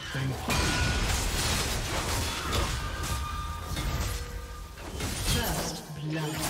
I thank you. First blood.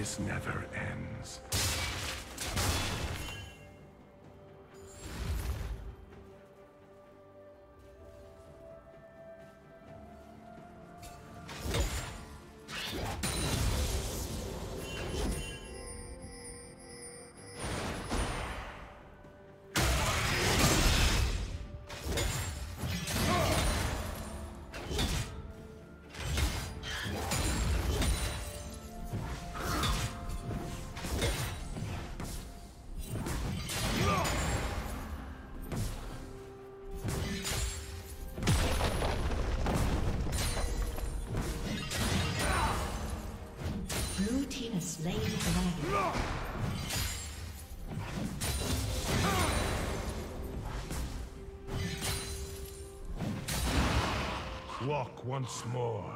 This never ends. Once more.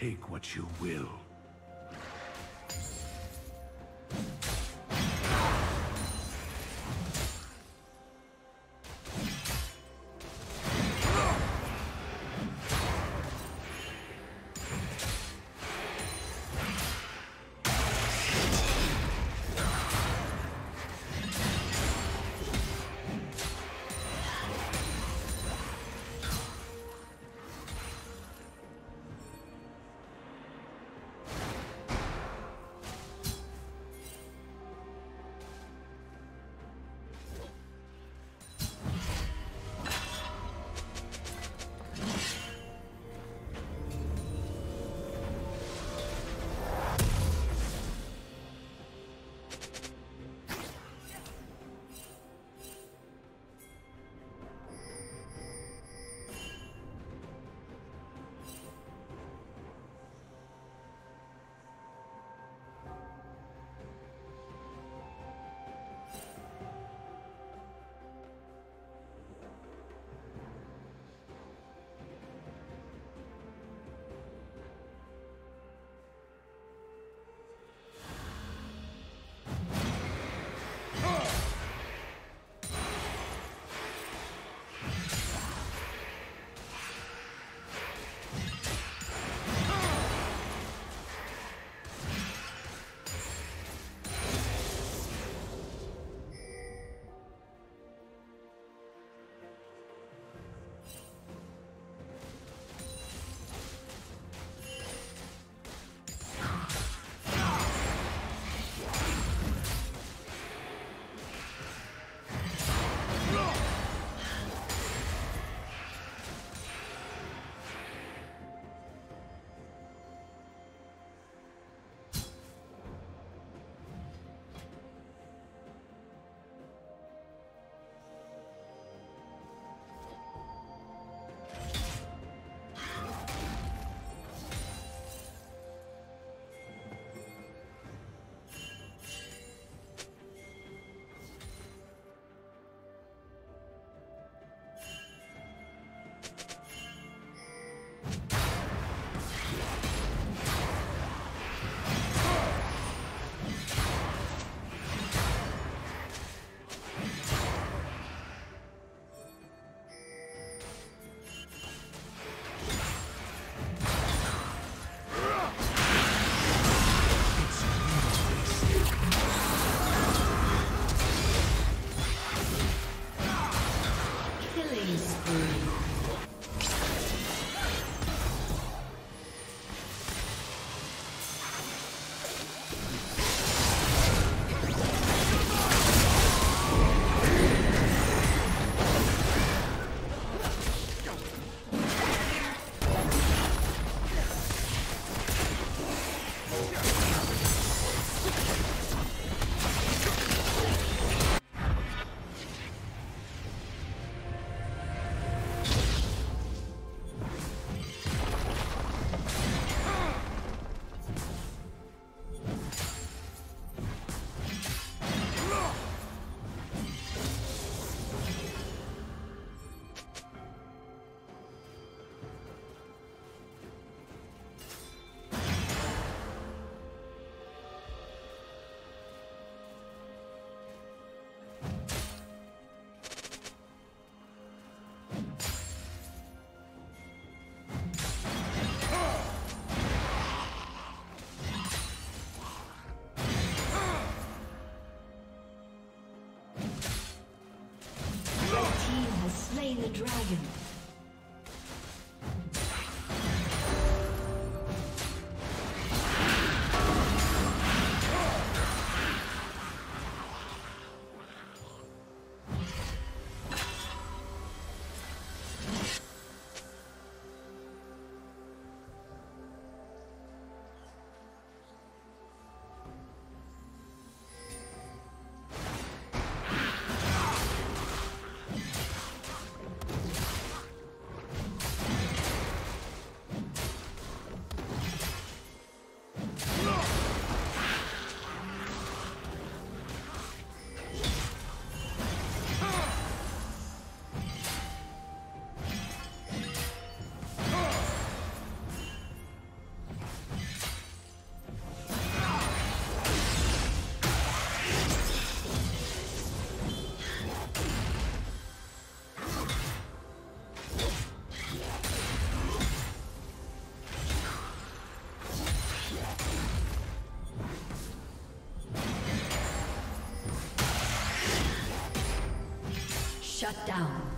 Take what you will. Dragon. Shut down.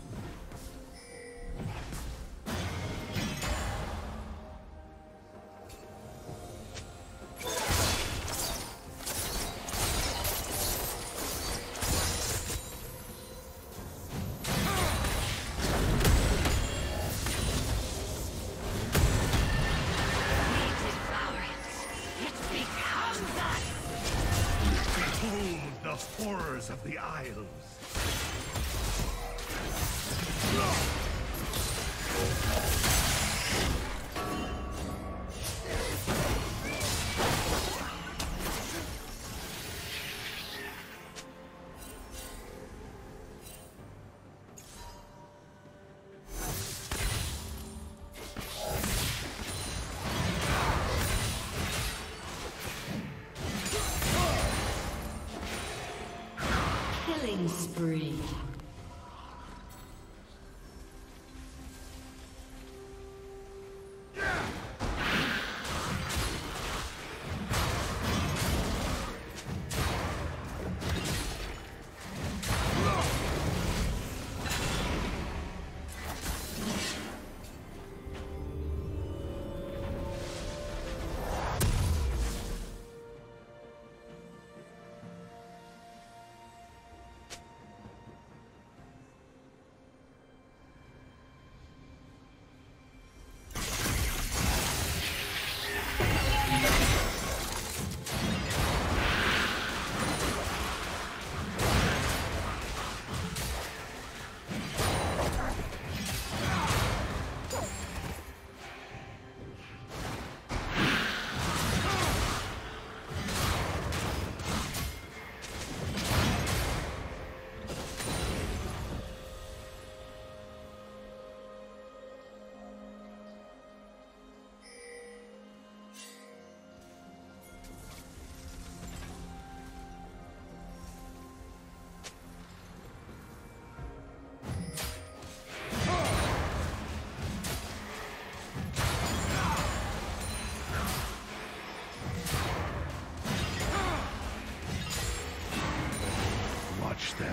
The Isles.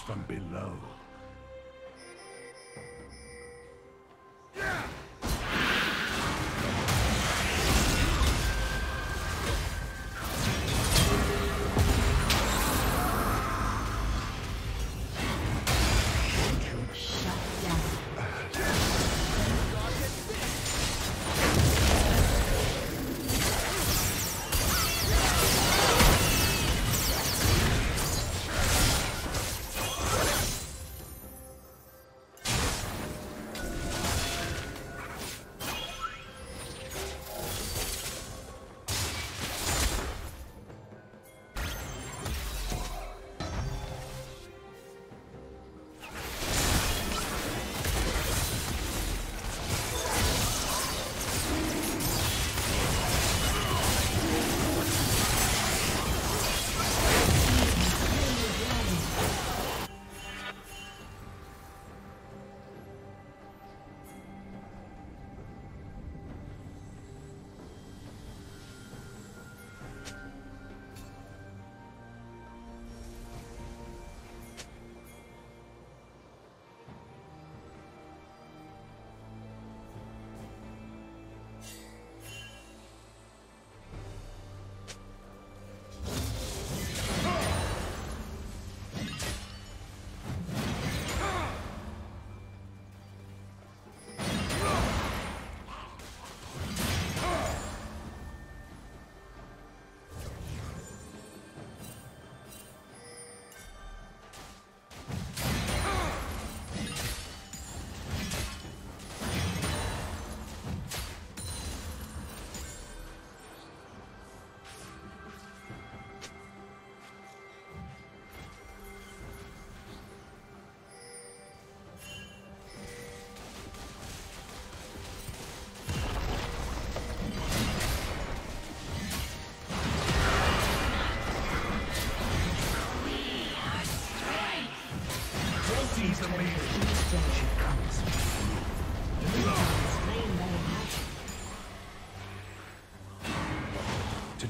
From below.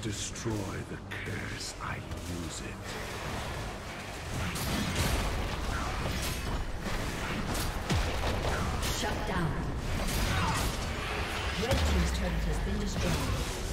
destroy the curse, I use it. Shut down. Red Team's turret has been destroyed.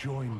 Join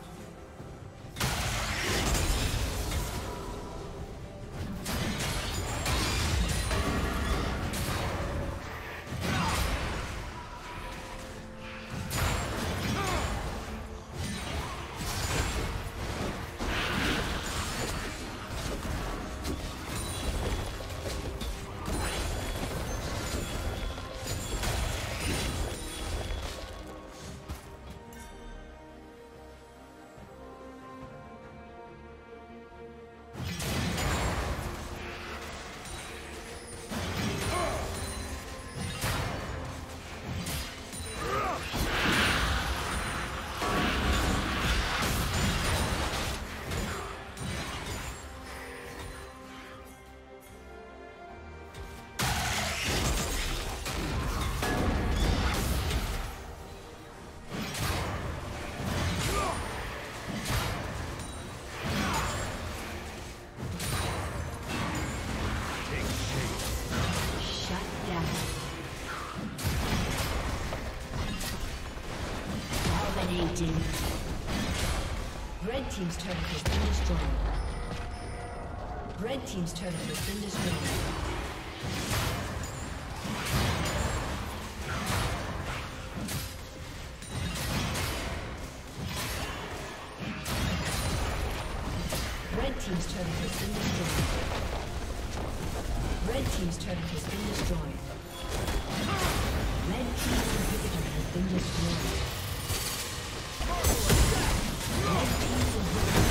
Dominating. Red Team's turret has been destroyed. Red Team's turret has been destroyed. Red Team's turret has been destroyed. Red Team's turret has been destroyed. Red Team's inhibitor has been destroyed. Red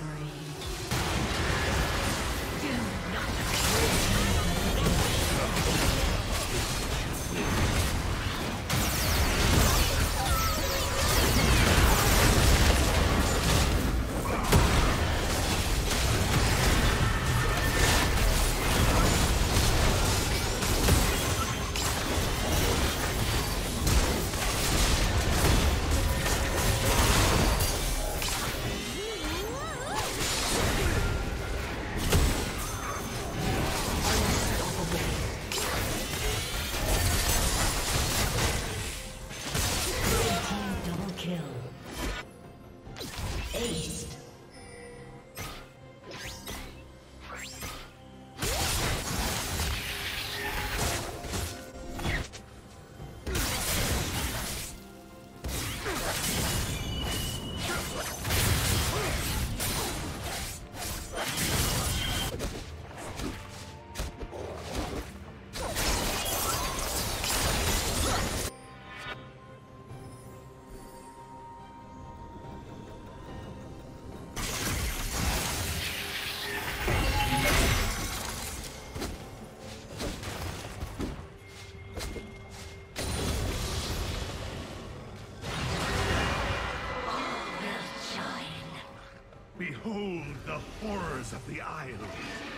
Horrors of the Isles.